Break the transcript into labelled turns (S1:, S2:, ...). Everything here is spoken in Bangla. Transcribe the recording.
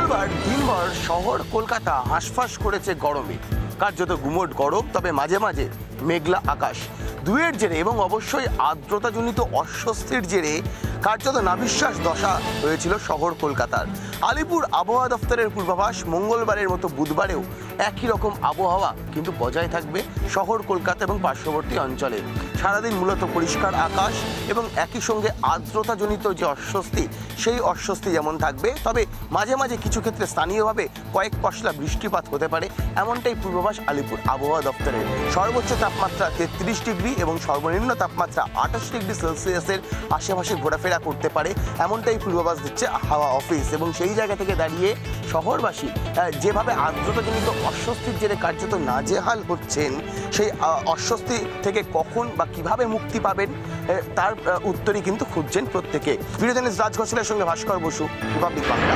S1: মঙ্গলবার দিনভর শহর কলকাতা হাঁসফাঁস করেছে গরমে। কার্যত গুমট গরম, তবে মাঝে মাঝে মেঘলা আকাশ। দুয়ের জেরে এবং অবশ্যই আর্দ্রতাজনিত অস্বস্তির জেরে কার্যত নাবিশ্বাস দশা হয়েছিল শহর কলকাতার। আলিপুর আবহাওয়া দফতরের পূর্বাভাস মঙ্গলবারের মতো বুধবারেও একই রকম আবহাওয়া, কিন্তু বজায় থাকবে শহর, কলকাতা এবং পার্শ্ববর্তী অঞ্চলে। সারাদিন মূলত পরিষ্কার আকাশ এবং একই সঙ্গে আর্দ্রতাজনিত যে অস্বস্তি, সেই অস্বস্তি যেমন থাকবে, তবে মাঝে মাঝে কিছু ক্ষেত্রে স্থানীয়ভাবে কয়েক পশলা বৃষ্টিপাত হতে পারে, এমনটাই পূর্বাভাস আলিপুর আবহাওয়া দপ্তরের সর্বোচ্চ তাপমাত্রা তেত্রিশ ডিগ্রি এবং সর্বনিম্ন তাপমাত্রা আঠাশ ডিগ্রি সেলসিয়াসের আশেপাশে ঘোরাফেরা করতে পারে, এমনটাই পূর্বাভাস দিচ্ছে হাওয়া অফিস এবং সেই জায়গা থেকে দাঁড়িয়ে শহরবাসী যেভাবে আর্দ্রতাজনিত অস্বস্তির জেরে কার্যত নাজেহাল হচ্ছেন, সেই অস্বস্তি থেকে কখন বা কীভাবে মুক্তি পাবেন তার উত্তরই কিন্তু খুঁজছেন প্রত্যেকে। বিরোধী রাজ ঘোষালের সঙ্গে ভাস্কর বসু রিপাবলিক বাংলা।